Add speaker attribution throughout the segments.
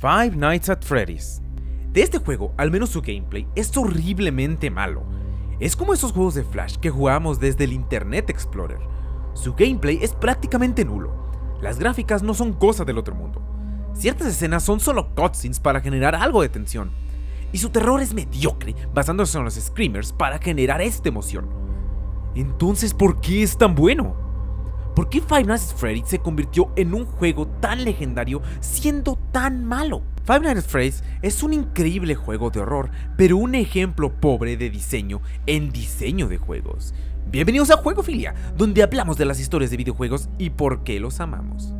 Speaker 1: Five Nights at Freddy's. De este juego, al menos su gameplay, es horriblemente malo. Es como esos juegos de Flash que jugamos desde el Internet Explorer. Su gameplay es prácticamente nulo. Las gráficas no son cosa del otro mundo. Ciertas escenas son solo cutscenes para generar algo de tensión. Y su terror es mediocre, basándose en los screamers para generar esta emoción. Entonces, ¿por qué es tan bueno? ¿Por qué Five Nights at Freddy's se convirtió en un juego tan legendario siendo tan malo? Five Nights at Freddy's es un increíble juego de horror, pero un ejemplo pobre de diseño en diseño de juegos. Bienvenidos a Juegofilia, donde hablamos de las historias de videojuegos y por qué los amamos.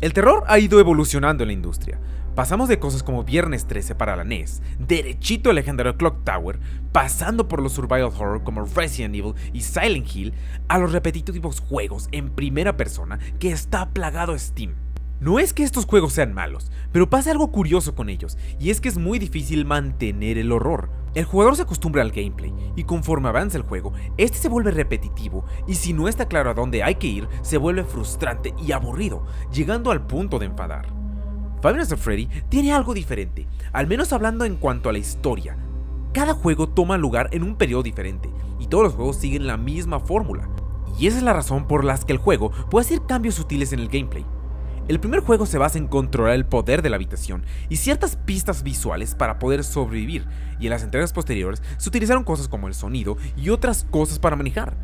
Speaker 1: El terror ha ido evolucionando en la industria. Pasamos de cosas como Viernes 13 para la NES, derechito al legendario Clock Tower, pasando por los survival horror como Resident Evil y Silent Hill, a los repetitivos juegos en primera persona que está plagado Steam. No es que estos juegos sean malos, pero pasa algo curioso con ellos, y es que es muy difícil mantener el horror. El jugador se acostumbra al gameplay, y conforme avanza el juego, este se vuelve repetitivo, y si no está claro a dónde hay que ir, se vuelve frustrante y aburrido, llegando al punto de enfadar. Five Nights at Freddy tiene algo diferente, al menos hablando en cuanto a la historia. Cada juego toma lugar en un periodo diferente, y todos los juegos siguen la misma fórmula, y esa es la razón por la que el juego puede hacer cambios sutiles en el gameplay. El primer juego se basa en controlar el poder de la habitación y ciertas pistas visuales para poder sobrevivir, y en las entregas posteriores se utilizaron cosas como el sonido y otras cosas para manejar.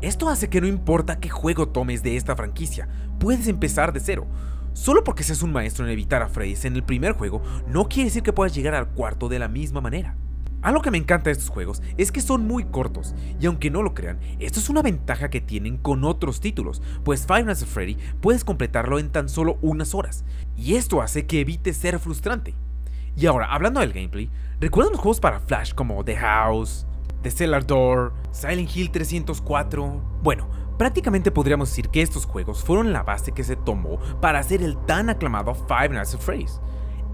Speaker 1: Esto hace que no importa qué juego tomes de esta franquicia, puedes empezar de cero. Solo porque seas un maestro en evitar a Freddy's en el primer juego, no quiere decir que puedas llegar al cuarto de la misma manera. Algo que me encanta de estos juegos es que son muy cortos, y aunque no lo crean, esto es una ventaja que tienen con otros títulos, pues Five Nights at Freddy puedes completarlo en tan solo unas horas, y esto hace que evite ser frustrante. Y ahora, hablando del gameplay, ¿recuerdan los juegos para Flash como The House, The Cellar Door, Silent Hill 304? Bueno, prácticamente podríamos decir que estos juegos fueron la base que se tomó para hacer el tan aclamado Five Nights at Freddy's.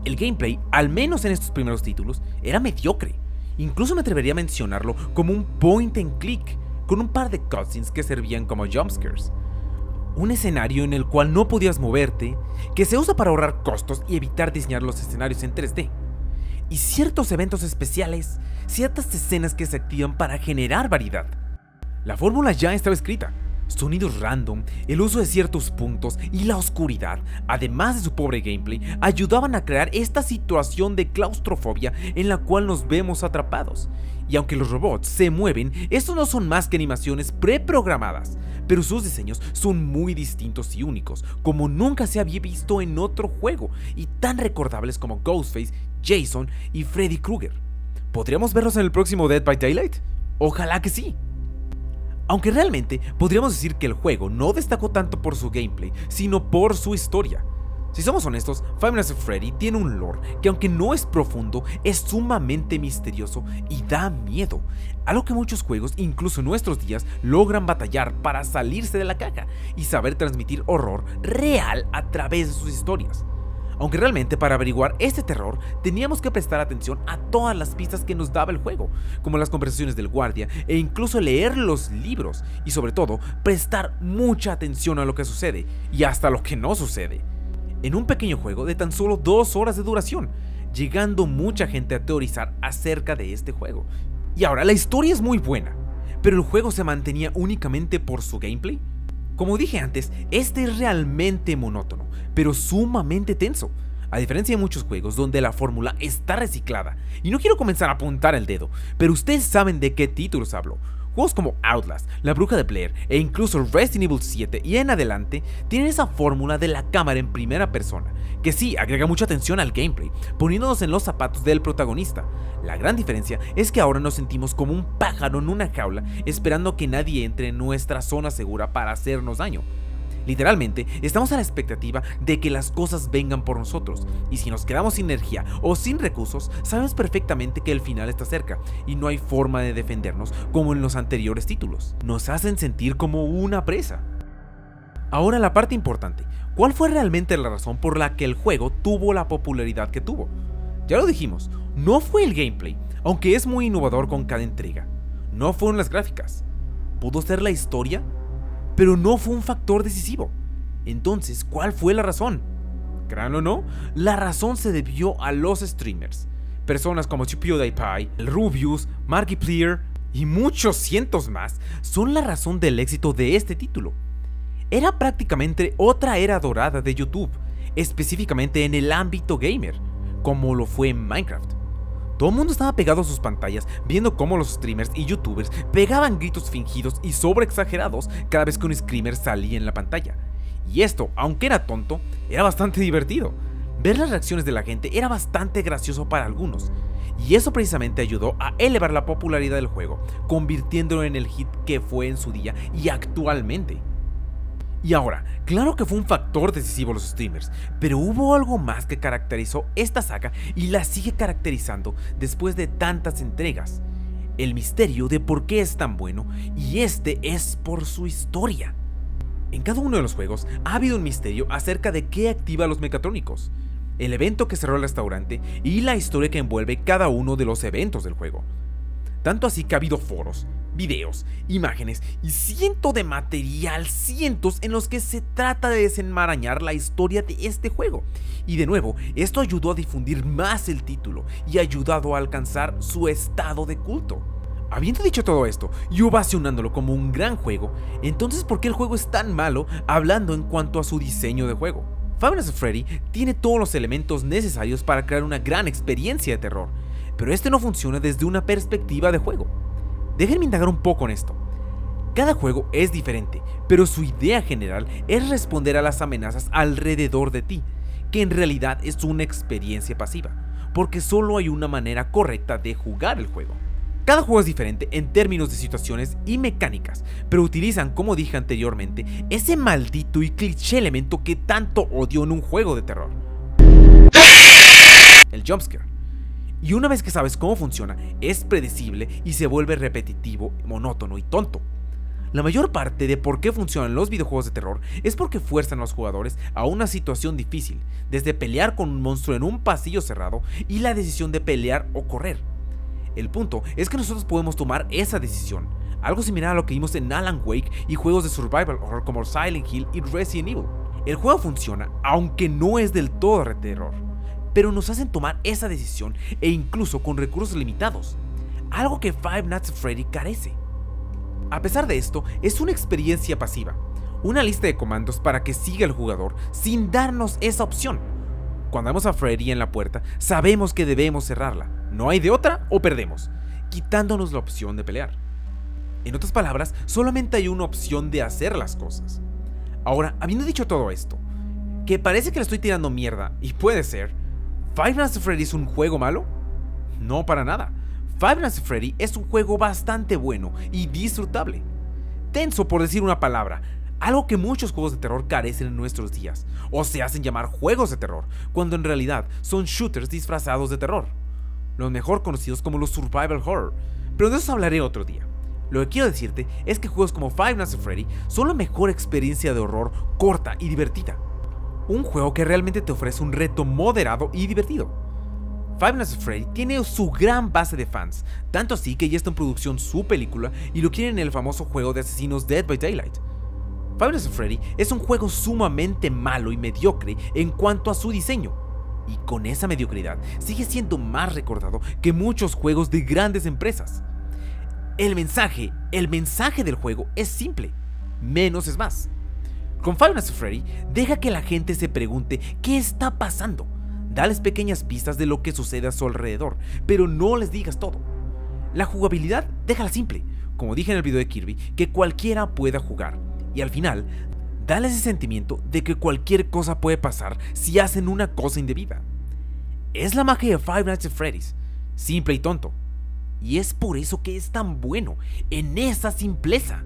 Speaker 1: El gameplay, al menos en estos primeros títulos, era mediocre, Incluso me atrevería a mencionarlo como un point and click, con un par de cutscenes que servían como jumpscares. Un escenario en el cual no podías moverte, que se usa para ahorrar costos y evitar diseñar los escenarios en 3D. Y ciertos eventos especiales, ciertas escenas que se activan para generar variedad. La fórmula ya estaba escrita, sonidos random, el uso de ciertos puntos y la oscuridad, además de su pobre gameplay, ayudaban a crear esta situación de claustrofobia en la cual nos vemos atrapados. Y aunque los robots se mueven, estos no son más que animaciones preprogramadas, pero sus diseños son muy distintos y únicos, como nunca se había visto en otro juego, y tan recordables como Ghostface, Jason y Freddy Krueger. ¿Podríamos verlos en el próximo Dead by Daylight? Ojalá que sí. Aunque realmente podríamos decir que el juego no destacó tanto por su gameplay, sino por su historia. Si somos honestos, Five Nights Freddy tiene un lore que aunque no es profundo, es sumamente misterioso y da miedo, algo que muchos juegos, incluso en nuestros días, logran batallar para salirse de la caja y saber transmitir horror real a través de sus historias. Aunque realmente para averiguar este terror teníamos que prestar atención a todas las pistas que nos daba el juego, como las conversaciones del guardia e incluso leer los libros y sobre todo prestar mucha atención a lo que sucede y hasta lo que no sucede. En un pequeño juego de tan solo dos horas de duración, llegando mucha gente a teorizar acerca de este juego. Y ahora, la historia es muy buena, pero el juego se mantenía únicamente por su gameplay. Como dije antes, este es realmente monótono, pero sumamente tenso. A diferencia de muchos juegos donde la fórmula está reciclada, y no quiero comenzar a apuntar el dedo, pero ustedes saben de qué títulos hablo. Juegos como Outlast, La Bruja de Blair e incluso Resident Evil 7 y en adelante tienen esa fórmula de la cámara en primera persona, que sí agrega mucha atención al gameplay, poniéndonos en los zapatos del protagonista. La gran diferencia es que ahora nos sentimos como un pájaro en una jaula esperando que nadie entre en nuestra zona segura para hacernos daño. Literalmente, estamos a la expectativa de que las cosas vengan por nosotros, y si nos quedamos sin energía o sin recursos, sabemos perfectamente que el final está cerca, y no hay forma de defendernos como en los anteriores títulos. Nos hacen sentir como una presa. Ahora la parte importante, ¿cuál fue realmente la razón por la que el juego tuvo la popularidad que tuvo? Ya lo dijimos, no fue el gameplay, aunque es muy innovador con cada entrega. No fueron las gráficas. ¿Pudo ser la historia? Pero no fue un factor decisivo. Entonces, ¿cuál fue la razón? Créanlo o no, la razón se debió a los streamers. Personas como PewDiePie, Rubius, Markiplier y muchos cientos más son la razón del éxito de este título. Era prácticamente otra era dorada de YouTube, específicamente en el ámbito gamer, como lo fue en Minecraft. Todo el mundo estaba pegado a sus pantallas viendo cómo los streamers y youtubers pegaban gritos fingidos y sobreexagerados cada vez que un screamer salía en la pantalla. Y esto, aunque era tonto, era bastante divertido. Ver las reacciones de la gente era bastante gracioso para algunos, y eso precisamente ayudó a elevar la popularidad del juego, convirtiéndolo en el hit que fue en su día y actualmente. Y ahora, claro que fue un factor decisivo los streamers, pero hubo algo más que caracterizó esta saga y la sigue caracterizando después de tantas entregas. El misterio de por qué es tan bueno, y este es por su historia. En cada uno de los juegos ha habido un misterio acerca de qué activa los mecatrónicos, el evento que cerró el restaurante y la historia que envuelve cada uno de los eventos del juego. Tanto así que ha habido foros, videos, imágenes y cientos de material, cientos en los que se trata de desenmarañar la historia de este juego. Y de nuevo, esto ayudó a difundir más el título y ha ayudado a alcanzar su estado de culto. Habiendo dicho todo esto y ovacionándolo como un gran juego, entonces ¿por qué el juego es tan malo hablando en cuanto a su diseño de juego? At Freddy tiene todos los elementos necesarios para crear una gran experiencia de terror, pero este no funciona desde una perspectiva de juego. Déjenme indagar un poco en esto. Cada juego es diferente, pero su idea general es responder a las amenazas alrededor de ti, que en realidad es una experiencia pasiva, porque solo hay una manera correcta de jugar el juego. Cada juego es diferente en términos de situaciones y mecánicas, pero utilizan, como dije anteriormente, ese maldito y cliché elemento que tanto odio en un juego de terror. El jumpscare. Y una vez que sabes cómo funciona, es predecible y se vuelve repetitivo, monótono y tonto. La mayor parte de por qué funcionan los videojuegos de terror es porque fuerzan a los jugadores a una situación difícil, desde pelear con un monstruo en un pasillo cerrado y la decisión de pelear o correr. El punto es que nosotros podemos tomar esa decisión, algo similar a lo que vimos en Alan Wake y juegos de survival horror como Silent Hill y Resident Evil. El juego funciona, aunque no es del todo de terror pero nos hacen tomar esa decisión e incluso con recursos limitados, algo que Five Nights at Freddy carece. A pesar de esto, es una experiencia pasiva, una lista de comandos para que siga el jugador sin darnos esa opción. Cuando vemos a Freddy en la puerta, sabemos que debemos cerrarla, no hay de otra o perdemos, quitándonos la opción de pelear. En otras palabras, solamente hay una opción de hacer las cosas. Ahora, habiendo dicho todo esto, que parece que le estoy tirando mierda, y puede ser, ¿Five Nights at Freddy es un juego malo? No para nada. Five Nights at Freddy es un juego bastante bueno y disfrutable. Tenso por decir una palabra, algo que muchos juegos de terror carecen en nuestros días, o se hacen llamar juegos de terror, cuando en realidad son shooters disfrazados de terror. Los mejor conocidos como los survival horror, pero de eso hablaré otro día. Lo que quiero decirte es que juegos como Five Nights at Freddy son la mejor experiencia de horror corta y divertida un juego que realmente te ofrece un reto moderado y divertido. Five Nights at Freddy tiene su gran base de fans, tanto así que ya está en producción su película y lo quieren en el famoso juego de asesinos Dead by Daylight. Five Nights at Freddy es un juego sumamente malo y mediocre en cuanto a su diseño, y con esa mediocridad sigue siendo más recordado que muchos juegos de grandes empresas. El mensaje, el mensaje del juego es simple, menos es más. Con Five Nights at Freddy, deja que la gente se pregunte qué está pasando. Dales pequeñas pistas de lo que sucede a su alrededor, pero no les digas todo. La jugabilidad, déjala simple, como dije en el video de Kirby, que cualquiera pueda jugar. Y al final, dale ese sentimiento de que cualquier cosa puede pasar si hacen una cosa indebida. Es la magia de Five Nights at Freddy's, simple y tonto. Y es por eso que es tan bueno, en esa simpleza.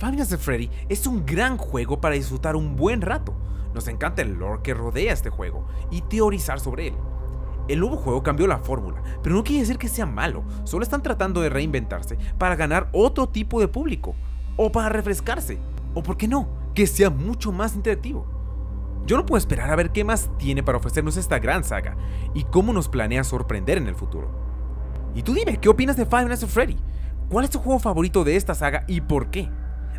Speaker 1: Five Freddy es un gran juego para disfrutar un buen rato. Nos encanta el lore que rodea este juego y teorizar sobre él. El nuevo juego cambió la fórmula, pero no quiere decir que sea malo, solo están tratando de reinventarse para ganar otro tipo de público, o para refrescarse, o por qué no, que sea mucho más interactivo. Yo no puedo esperar a ver qué más tiene para ofrecernos esta gran saga y cómo nos planea sorprender en el futuro. Y tú dime, ¿qué opinas de Five Nights at Freddy? ¿Cuál es tu juego favorito de esta saga y por qué?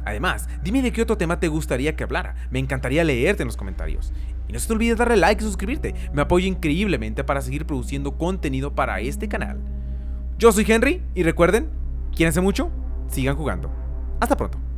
Speaker 1: Además, dime de qué otro tema te gustaría que hablara, me encantaría leerte en los comentarios. Y no se te olvide darle like y suscribirte, me apoya increíblemente para seguir produciendo contenido para este canal. Yo soy Henry y recuerden, quien hace mucho, sigan jugando. Hasta pronto.